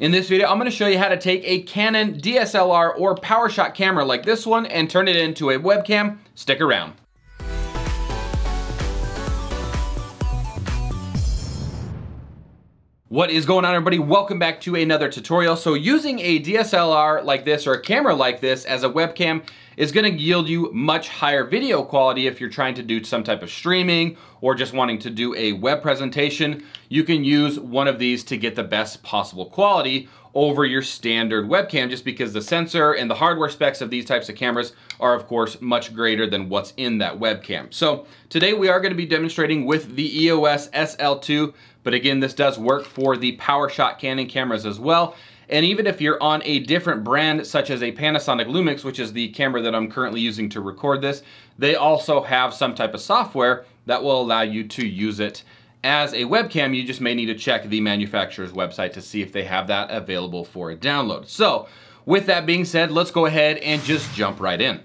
In this video, I'm gonna show you how to take a Canon DSLR or PowerShot camera like this one and turn it into a webcam. Stick around. What is going on everybody? Welcome back to another tutorial. So using a DSLR like this or a camera like this as a webcam is gonna yield you much higher video quality if you're trying to do some type of streaming or just wanting to do a web presentation. You can use one of these to get the best possible quality over your standard webcam just because the sensor and the hardware specs of these types of cameras are of course much greater than what's in that webcam. So today we are gonna be demonstrating with the EOS SL2, but again, this does work for the PowerShot Canon cameras as well. And even if you're on a different brand, such as a Panasonic Lumix, which is the camera that I'm currently using to record this, they also have some type of software that will allow you to use it as a webcam. You just may need to check the manufacturer's website to see if they have that available for a download. So with that being said, let's go ahead and just jump right in.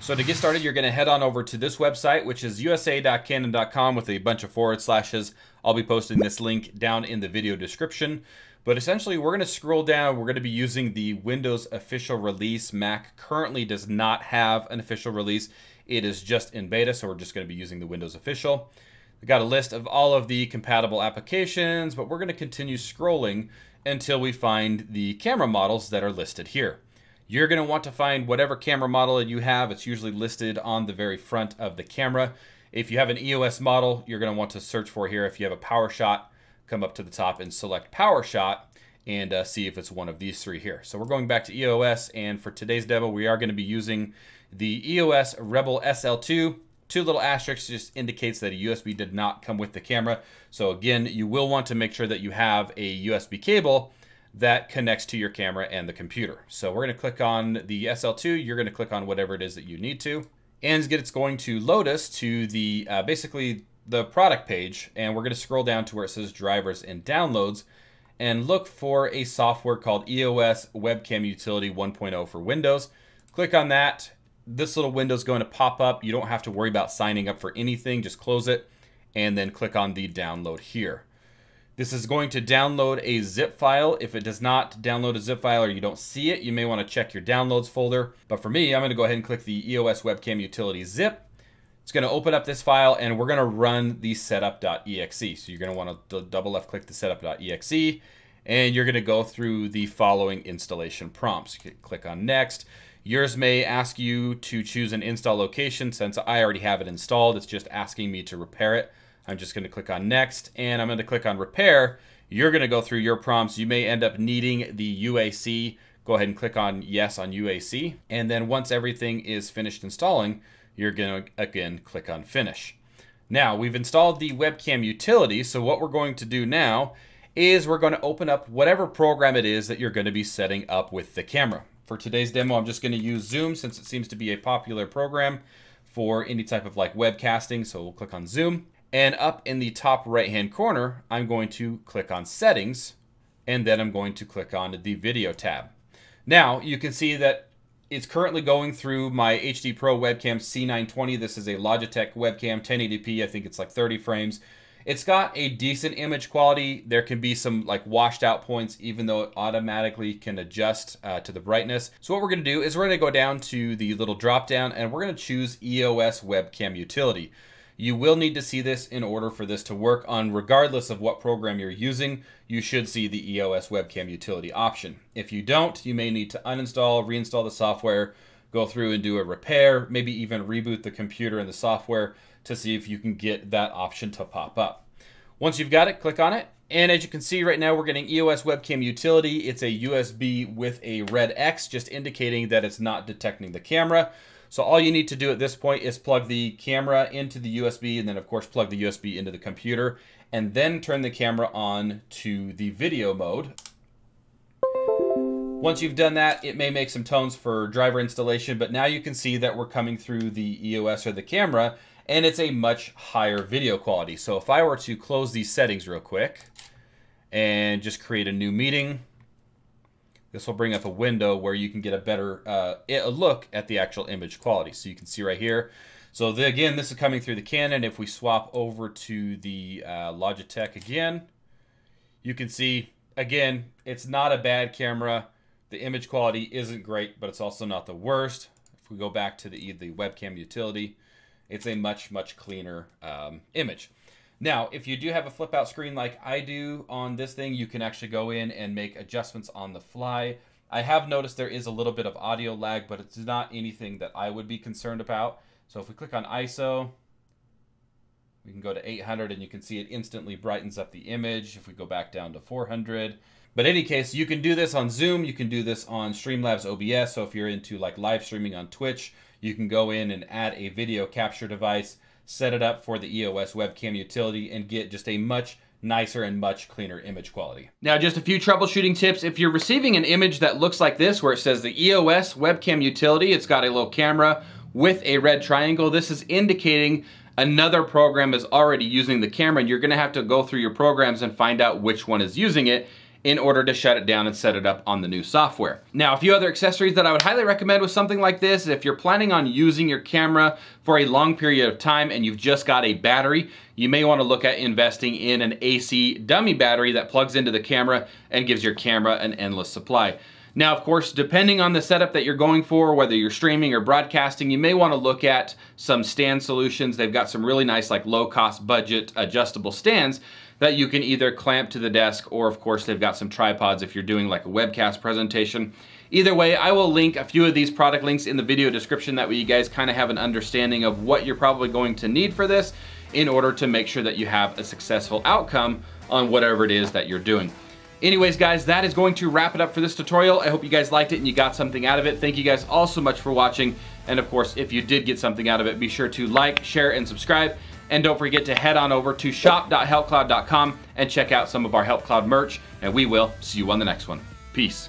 So to get started, you're gonna head on over to this website, which is usa.canon.com with a bunch of forward slashes. I'll be posting this link down in the video description. But essentially, we're gonna scroll down. We're gonna be using the Windows official release. Mac currently does not have an official release. It is just in beta, so we're just gonna be using the Windows official. We got a list of all of the compatible applications, but we're gonna continue scrolling until we find the camera models that are listed here. You're gonna want to find whatever camera model you have. It's usually listed on the very front of the camera. If you have an EOS model, you're gonna want to search for here. If you have a PowerShot, come up to the top and select PowerShot and uh, see if it's one of these three here. So we're going back to EOS, and for today's demo, we are going to be using the EOS Rebel SL2. Two little asterisks just indicates that a USB did not come with the camera. So again, you will want to make sure that you have a USB cable that connects to your camera and the computer. So we're going to click on the SL2. You're going to click on whatever it is that you need to. And it's going to load us to the uh, basically the product page and we're going to scroll down to where it says drivers and downloads and look for a software called EOS Webcam Utility 1.0 for Windows. Click on that. This little window is going to pop up. You don't have to worry about signing up for anything. Just close it and then click on the download here. This is going to download a zip file. If it does not download a zip file or you don't see it, you may want to check your downloads folder. But for me, I'm going to go ahead and click the EOS Webcam Utility zip it's going to open up this file and we're going to run the setup.exe. So you're going to want to double left click the setup.exe and you're going to go through the following installation prompts. click on next. Yours may ask you to choose an install location since I already have it installed. It's just asking me to repair it. I'm just going to click on next and I'm going to click on repair. You're going to go through your prompts. You may end up needing the UAC. Go ahead and click on yes on UAC. And then once everything is finished installing, you're going to, again, click on Finish. Now, we've installed the webcam utility, so what we're going to do now is we're going to open up whatever program it is that you're going to be setting up with the camera. For today's demo, I'm just going to use Zoom since it seems to be a popular program for any type of like webcasting, so we'll click on Zoom. And up in the top right-hand corner, I'm going to click on Settings, and then I'm going to click on the Video tab. Now, you can see that it's currently going through my HD Pro webcam C920. This is a Logitech webcam, 1080p. I think it's like 30 frames. It's got a decent image quality. There can be some like washed out points, even though it automatically can adjust uh, to the brightness. So what we're gonna do is we're gonna go down to the little drop down and we're gonna choose EOS Webcam Utility. You will need to see this in order for this to work on regardless of what program you're using, you should see the EOS webcam utility option. If you don't, you may need to uninstall, reinstall the software, go through and do a repair, maybe even reboot the computer and the software to see if you can get that option to pop up. Once you've got it, click on it. And as you can see right now, we're getting EOS webcam utility. It's a USB with a red X, just indicating that it's not detecting the camera. So all you need to do at this point is plug the camera into the USB and then of course plug the USB into the computer and then turn the camera on to the video mode. Once you've done that, it may make some tones for driver installation, but now you can see that we're coming through the EOS or the camera and it's a much higher video quality. So if I were to close these settings real quick and just create a new meeting, this will bring up a window where you can get a better uh, a look at the actual image quality. So you can see right here. So the, again, this is coming through the Canon. If we swap over to the uh, Logitech again, you can see again, it's not a bad camera. The image quality isn't great, but it's also not the worst. If we go back to the, the webcam utility, it's a much, much cleaner um, image. Now, if you do have a flip out screen like I do on this thing, you can actually go in and make adjustments on the fly. I have noticed there is a little bit of audio lag, but it's not anything that I would be concerned about. So if we click on ISO, we can go to 800 and you can see it instantly brightens up the image. If we go back down to 400, but any case, you can do this on Zoom. You can do this on Streamlabs OBS. So if you're into like live streaming on Twitch, you can go in and add a video capture device, set it up for the EOS webcam utility, and get just a much nicer and much cleaner image quality. Now, just a few troubleshooting tips. If you're receiving an image that looks like this, where it says the EOS webcam utility, it's got a little camera with a red triangle. This is indicating another program is already using the camera, and you're gonna have to go through your programs and find out which one is using it in order to shut it down and set it up on the new software. Now, a few other accessories that I would highly recommend with something like this, if you're planning on using your camera for a long period of time and you've just got a battery, you may wanna look at investing in an AC dummy battery that plugs into the camera and gives your camera an endless supply. Now, of course, depending on the setup that you're going for, whether you're streaming or broadcasting, you may want to look at some stand solutions. They've got some really nice, like low cost budget adjustable stands that you can either clamp to the desk or of course they've got some tripods if you're doing like a webcast presentation. Either way, I will link a few of these product links in the video description. That way you guys kind of have an understanding of what you're probably going to need for this in order to make sure that you have a successful outcome on whatever it is that you're doing. Anyways, guys, that is going to wrap it up for this tutorial. I hope you guys liked it and you got something out of it. Thank you guys all so much for watching. And of course, if you did get something out of it, be sure to like, share, and subscribe. And don't forget to head on over to shop.helpcloud.com and check out some of our HelpCloud merch. And we will see you on the next one. Peace.